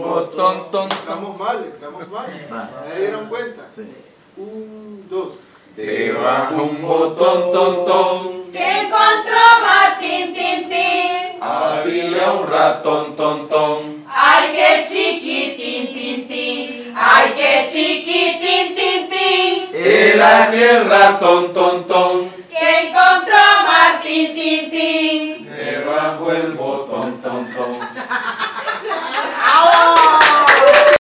botón, eh, ton, Estamos mal, estamos mal. Eh, ¿Me dieron cuenta? Sí. Un, dos. Debajo un botón, ton, ton. Que encontró Martín, tin, tin. Había un ratón, ton, ton. Ay, qué chiquitín, tin, tin. Ay, qué chiquitín, tin, tin. Era aquel ratón, ton, ton. Que encontró Martín, tin, tin. Debajo el botón.